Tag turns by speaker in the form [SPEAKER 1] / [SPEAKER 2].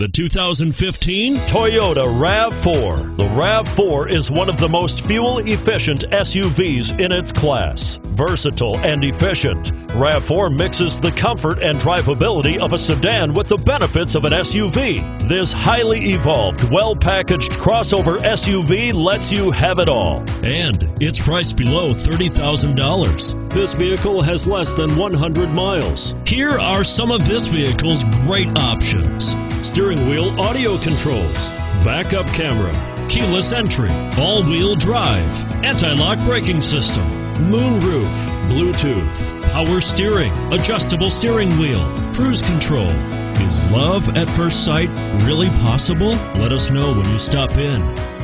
[SPEAKER 1] The 2015 Toyota RAV4. The RAV4 is one of the most fuel efficient SUVs in its class. Versatile and efficient, RAV4 mixes the comfort and drivability of a sedan with the benefits of an SUV. This highly evolved, well packaged crossover SUV lets you have it all. And it's priced below $30,000. This vehicle has less than 100 miles. Here are some of this vehicle's great options steering wheel audio controls, backup camera, keyless entry, all wheel drive, anti lock braking system, moonroof, Bluetooth, power steering, adjustable steering wheel, cruise control. Is love at first sight really possible? Let us know when you stop in.